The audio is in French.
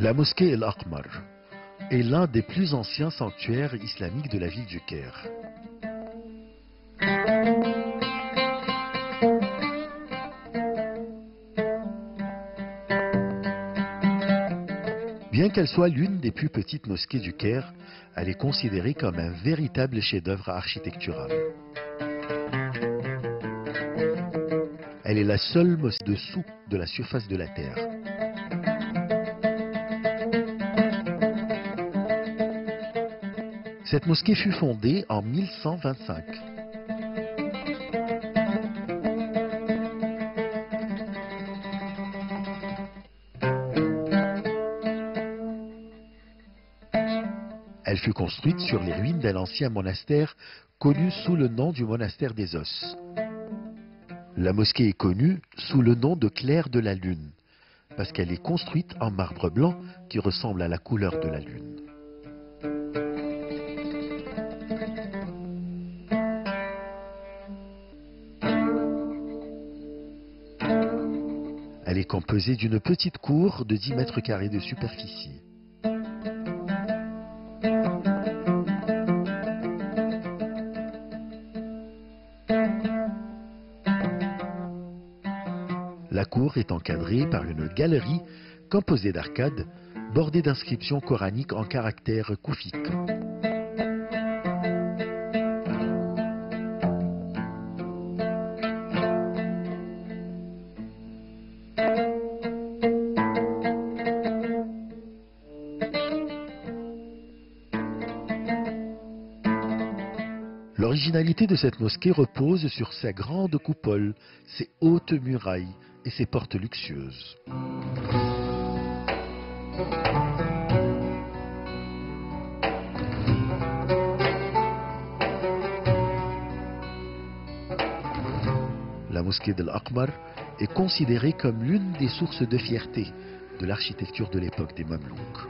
La mosquée El-Aqmar est l'un des plus anciens sanctuaires islamiques de la ville du Caire. Bien qu'elle soit l'une des plus petites mosquées du Caire, elle est considérée comme un véritable chef-d'œuvre architectural. Elle est la seule mosquée dessous de la surface de la Terre. Cette mosquée fut fondée en 1125. Elle fut construite sur les ruines d'un ancien monastère connu sous le nom du monastère des Os. La mosquée est connue sous le nom de Claire de la Lune, parce qu'elle est construite en marbre blanc qui ressemble à la couleur de la Lune. Elle est composée d'une petite cour de 10 mètres carrés de superficie. La cour est encadrée par une galerie composée d'arcades bordée d'inscriptions coraniques en caractères koufiques. L'originalité de cette mosquée repose sur sa grande coupole, ses hautes murailles et ses portes luxueuses. La mosquée de l'Akbar est considérée comme l'une des sources de fierté de l'architecture de l'époque des Mamelouks.